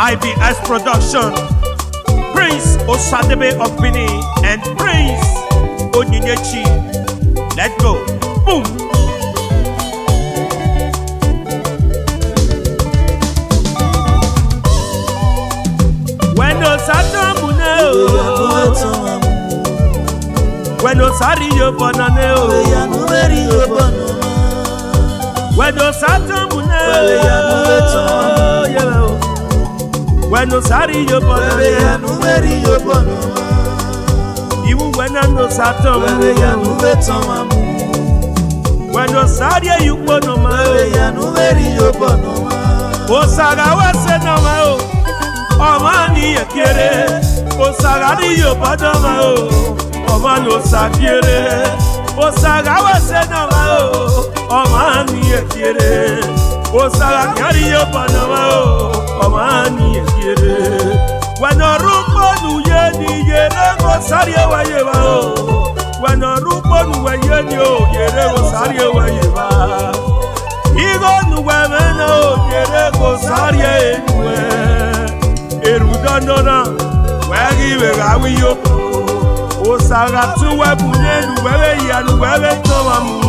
IBS Production, Prince Osadebe of Bini and Prince Onyinyechi. let go. Boom. When Osadamu no. Oh. When Osariyo Bonaneo. Oh. When Osadamu wenu sari yobono were yanu weri yobono iwu wenando satom were yanu wetomamu wenu sari eyukpono ma were yanu weri yobono osaga wese noma o ọmọ ni ekere osaga ni yobono ma o ọmọ ni osafiere osaga wese noma o ọmọ ni ekere osaga kari yobono ma o. sáré wáyé wa o wẹ̀nà rúgbónù wẹ̀yẹ ni o yèrè o sáré wáyé wa ìgbónù wẹ̀mẹ́nà o yèrè o sáré ènìwẹ̀ èrú dandana wẹ́ẹ́rì wẹ̀rẹ̀ awíyó òsàrà tún wẹ́bù nẹ́nu wẹ́rẹ́ ìyanu wẹ́rẹ́ tán wà mú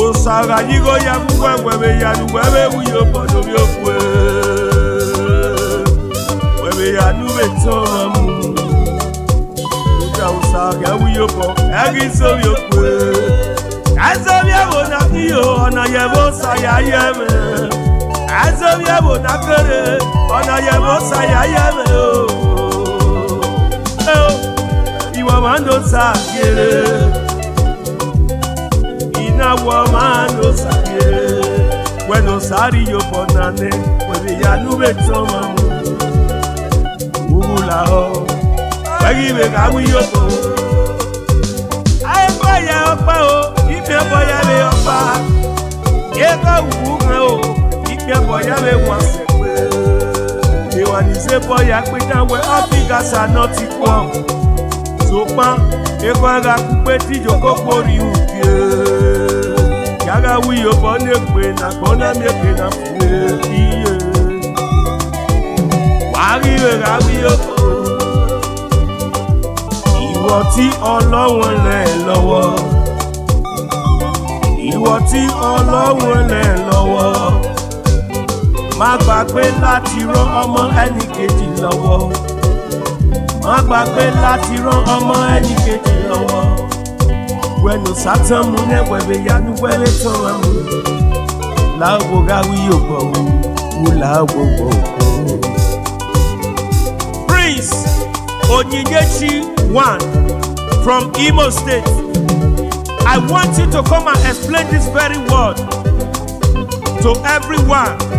òsàrà yíkó yẹ fún wẹ́wẹ́rẹ́ ìyanu wẹ́rẹ́ wúyọ pọ̀ lórí òkú ẹ̀ wẹ́rẹ́ ìyanu wẹ́tán wà mú sa ge wu yo po egi so yo kwe Ezo mi ewo na ki yo ona ye wo sa ya ye me Ezo mi ewo na kere ona ye wo sa ya ye me o Iwa mando sa kere Ina wa mando sa kere Weno sari yo po nane Wele ya nube toma mu Mugula ho Wegi be kawi yo po bọ ya be nwa sekwe iwanize bọ ya kpetanwe ọpigasa nọti kwọ sopa ekwa ga kukpe tijoko kpori upie yaga wiyo bọ nekpe na gbọ na mekpe na fue iye wàhíwe ga wiyo bọ ìwọ tí ọlọ́wọ́n lẹ̀ lọ́wọ́ ìwọ tí ọlọ́run lẹ̀ lọ́wọ́ má gbàgbé láti rán ọmọ ẹnì kejì lọ́wọ́ má gbàgbé láti rán ọmọ ẹnì kejì lọ́wọ́ wẹnu sátánmu nẹwẹbẹ yanu wẹlé tán ẹmu láàbò gáwí ògbọ wò láàbò gbọ ògbọ. Prince Onyinyechi one from Imo State I want you to come and explain this very word to everyone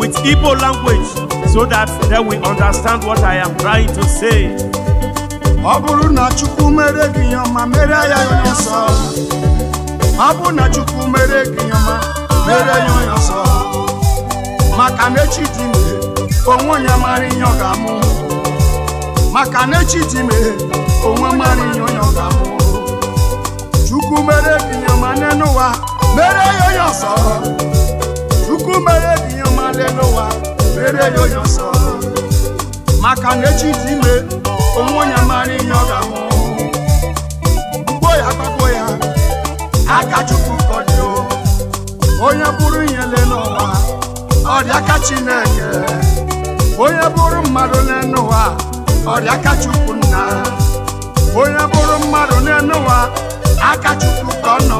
with Igbo language so that they we understand what I am trying to say. ọ bụrụ na Chukwu mere gị ọma mere ya onye nsọ ọ bụrụ na Chukwu mere gị ọma mere ya onye nsọ maka na echi dị ime onwe onye mara ihe ọ ga-amụ maka na echi dị ime onwe mara ihe onye ọ ga-amụ Chukwu mere gị ọma n'ụwa mere ya onye nsọ Chukwu mere gị niile n'ụwa mere ya onye ọsọ maka na echi dị ime onwe onye mara ihe ọ ga-amụ mgbo ya gbagbo ya aka chukwu kọdio onye bụrụ ihe le n'ụwa ọ dị aka chineke onye bụrụ mmadụ n'ụwa ọ dị aka chukwu nna onye bụrụ mmadụ n'ụwa aka chukwu ka ọ nọ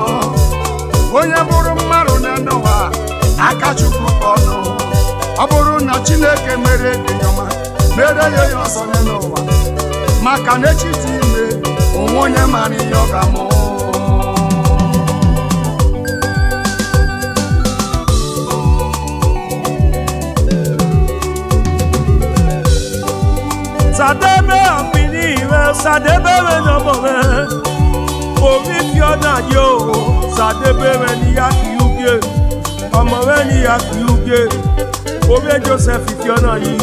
onye bụrụ mmadụ n'ụwa aka chukwu ka ọ nọ ọ bụrụ na chineke mere gị ọma mere ya ya ọsọ n'ụwa maka na echiti ime onwe onye mara ihe ọ ga-amụ sadebe ọpịrị iwe sadebe wenọmọre orifio na yo sadebe weniya kiuge ọmọ weniya kiu ye ome joseph fiona yi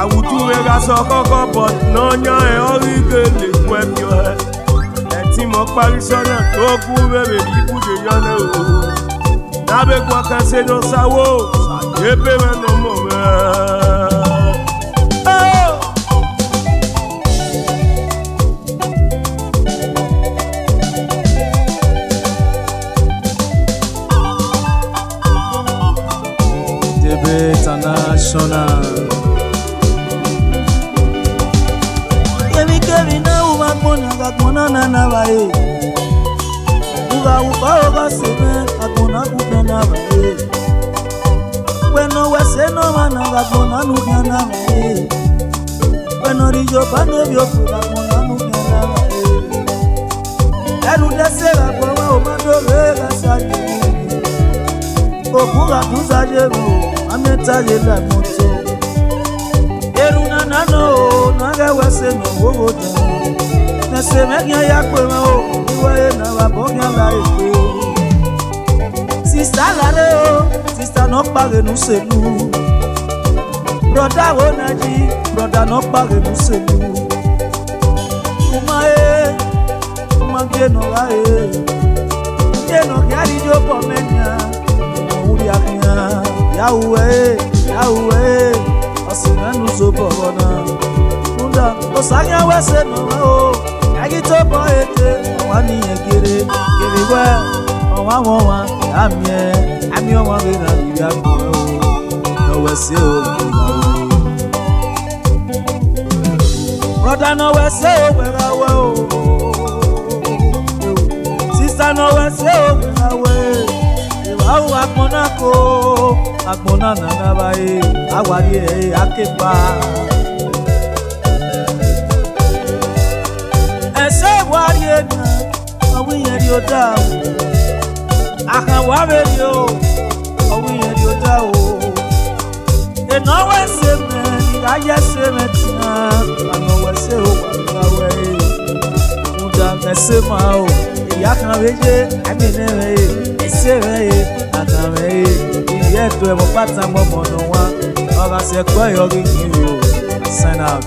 awutu re gasọ kọkọ but n'ọnyà ẹ ọrìgè lè mú ẹbí ọrẹ ẹtí mọ parí sọnà tó kú rere yíkú de yọlẹ o lábẹ́ gbọ́kẹ́sẹ̀ lọ sáwó ṣàdébẹ̀rẹ̀ lọ́mọ rẹ̀. kupona na vae uvaupao vaseve vagona kupya na vae weno weseno vana vagona nupya na vae weno rijopane vyoku vagona nupya na vae erudese vakwawa omadove vasali okuva tuzajevu ametaje vamoto erunanano nage weseno vovotao me se me gyan ya kwe me o Iwe na wa bo gyan la efe o Sista la re o, sista no pare nou se nou Broda o na ji, broda no pare nou se nou Uma e, uma gye no wa e Gye no gya di jo po me nya Ou ya gyan, e, ya uwe, ya uwe Ase men nou so po bona Nunda, osanya wese no wa o I I get up to it want one, I'm here, agitọbọ ete nwanne ya kere kere gwa ọnwa nwa ọnwa go. amị ọnwa gị na iri afọ n'owesi ogberawo brọda n'owesi ogberawo sista n'owesi ogberawo ìwà ó agbọ̀nà kó agbọ̀nà nànàbà yìí àwárí ẹ̀ aképa. ọwọ́ yẹn rí o dá o àkànwá bèrè o ọwọ́ yẹn rí o dá o ìnáwó ẹsẹ̀ mẹ́ ìdáyé ẹsẹ̀ mẹ́ tìǹà ànáwó ẹsẹ̀ o I'm ẹ̀ ń dà mẹ́sẹ̀ máa o ìyá kan méje ẹ̀mí ní rẹ̀ yé ẹsẹ̀ rẹ̀ yé àtà rẹ̀ yé ìyá ètò ẹ̀mọ́ pátá mọ́mọ́ ọ̀nà wa ọba ṣe pẹ́ yọrí kiri o sign out.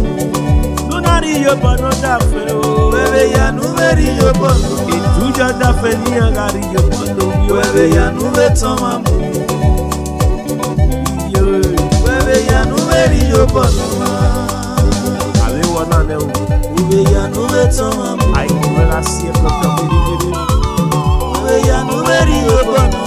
numeri yo bono dafe o Bebe ya numeri yo bono Ituja dafe ni agari yo bono Bebe ya nume toma mu Bebe ya numeri yo bono Awe wana ne o Bebe ya nume toma mu Ayi nume la siye kote Bebe ya numeri yo bono